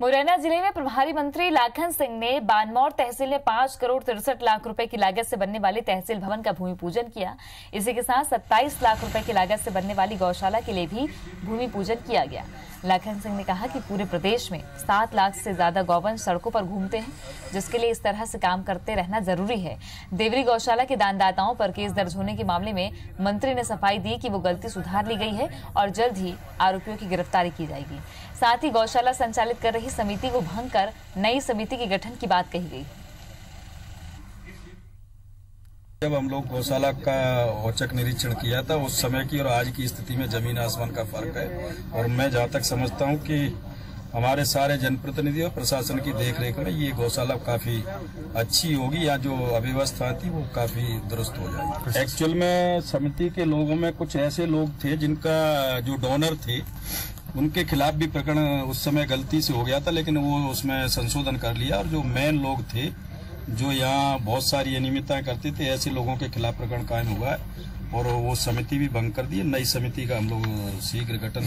मुरैना ज़िले में प्रभारी मंत्री लाखन सिंह ने बानमौर तहसील में पाँच करोड़ तिरसठ लाख रुपए की लागत से बनने वाले तहसील भवन का भूमि पूजन किया। इसी के साथ 27 लाख रुपए की लागत से बनने वाली गौशाला के लिए भी भूमि पूजन किया गया। लाखन सिंह ने कहा कि पूरे प्रदेश में सात लाख से ज़्यादा गौवंश सड़कों पर घूमते हैं, जिसके लिए इस तरह से काम करते रहना ज़रूरी है। देवरी गौशाला के दानदाताओं पर केस दर्ज होने के मामले में मंत्री ने सफ़ाई दी कि वो गलती सुधार ली गई है और जल्द ही आरोपियों की गिरफ्तारी की जाएगी। साथ ही गौशाला संचालित कर रही समिति को भंग कर नई समिति के गठन की बात कही गई। जब हम लोग गौशाला का औचक निरीक्षण किया था उस समय की और आज की स्थिति में ज़मीन आसमान का फ़र्क है। और मैं जहाँ तक समझता हूँ कि हमारे सारे जनप्रतिनिधि और प्रशासन की देखरेख में ये गौशाला काफ़ी अच्छी होगी या जो अव्यवस्था थी वो काफ़ी दुरुस्त हो जाएगी। एक्चुअल में समिति के लोगों में कुछ ऐसे लोग थे जिनका जो डोनर थे उनके खिलाफ भी प्रकरण उस समय गलती से हो गया था, लेकिन वो उसमें संशोधन कर लिया और जो मेन लोग थे, जो यहाँ बहुत सारी अनियमितताएँ करते थे, ऐसे लोगों के खिलाफ प्रकरण कायम हुआ है और वो समिति भी भंग कर दी नई समिति का हम लोग शीघ्र गठन